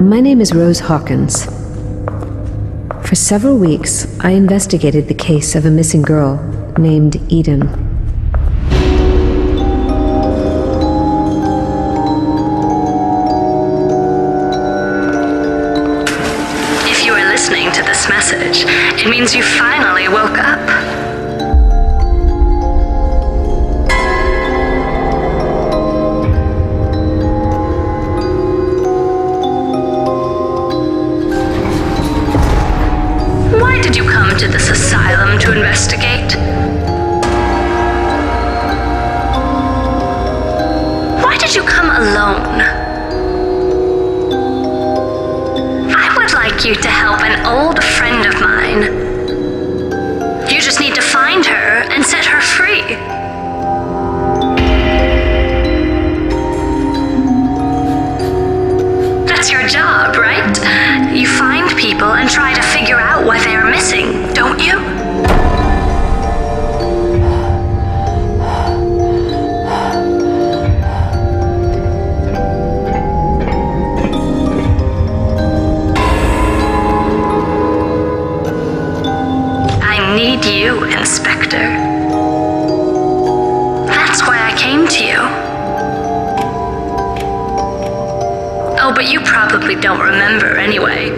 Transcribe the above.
my name is Rose Hawkins. For several weeks, I investigated the case of a missing girl named Eden. If you are listening to this message, it means you finally woke up. To this asylum to investigate? Why did you come alone? I would like you to help an old friend of mine. You just need to find her and set her free. That's your job, right? You find people and try to figure out need you, Inspector. That's why I came to you. Oh, but you probably don't remember anyway.